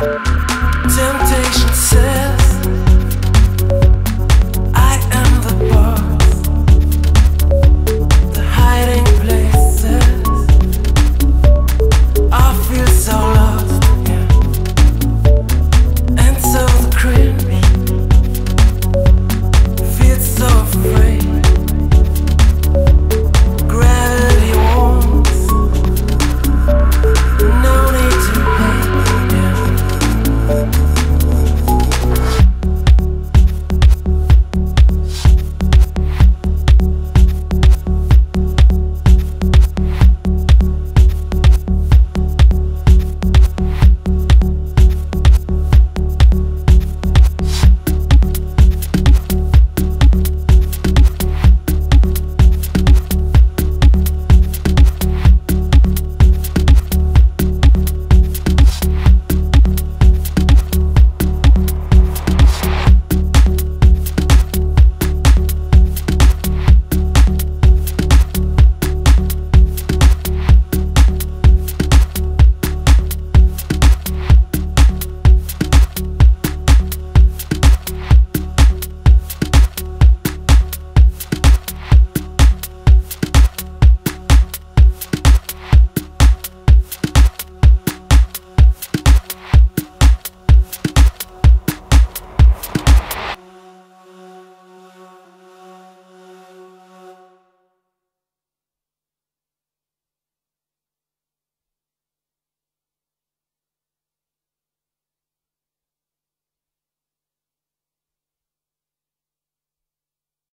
Temptation said